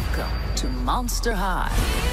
Welcome to Monster High.